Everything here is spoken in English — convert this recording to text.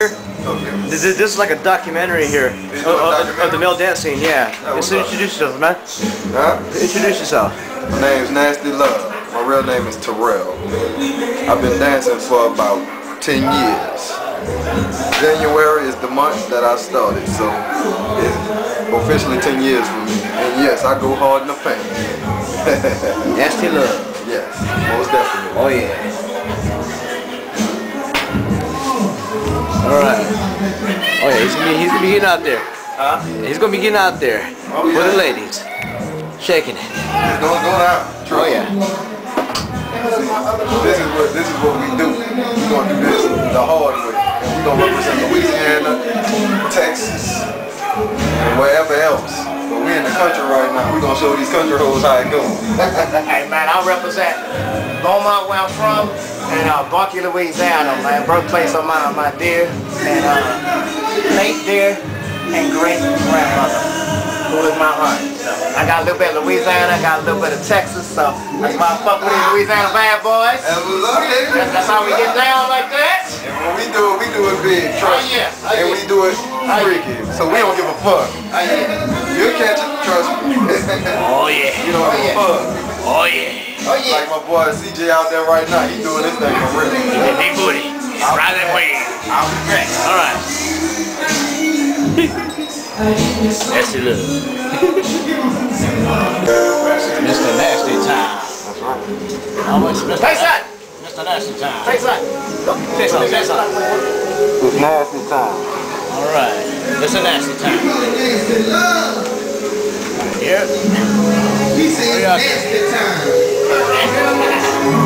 This, this is like a documentary here of, a of- documentary? of the male dance scene. Yeah. Yeah, so introduce yourself, man. Huh? Introduce yourself. My name's Nasty Love. My real name is Terrell. I've been dancing for about 10 years. January is the month that I started, so it's officially 10 years for me. And yes, I go hard in the paint. Nasty love. yes, most definitely. Oh yeah. Oh yeah, he's gonna be he's gonna be getting out there. Huh? He's gonna be getting out there Oh, with yeah. the ladies, shaking it. It's gonna go down. Trust Oh me. yeah. This is what this is what we do. We're gonna do this the hard way. We're gonna represent Louisiana, Texas, and wherever else. But we in the country right now. We're gonna show these country hoes how it goes. Hey man, I represent Beaumont where I'm from and uh, Bucky, Louisiana, man. Birthplace of my, my dear and uh, late dear and great grandmother, who is my heart. So I got a little bit of Louisiana, I got a little bit of Texas, so that's why I fuck with these Louisiana bad boys. Absolutely. That's, that's how we get down like that. And when we do it, we do it big. Trust Oh, yeah. me. And we do it freaky. So we don't give a fuck. Oh yeah. You'll catch it. Trust me. Oh yeah. You don't give a fuck. Oh yeah. Oh yeah. Like my boy CJ out there right now. He doing his thing for real. Big booty. Ride that wave. I'll be back. All right. Nasty love. Mr. Nasty Time. How much, Mr. Face that. Mr. Nasty Time. Face that. Say something, say something. It's nasty time. All right. Mr. Nasty Time. Here. Said nasty time.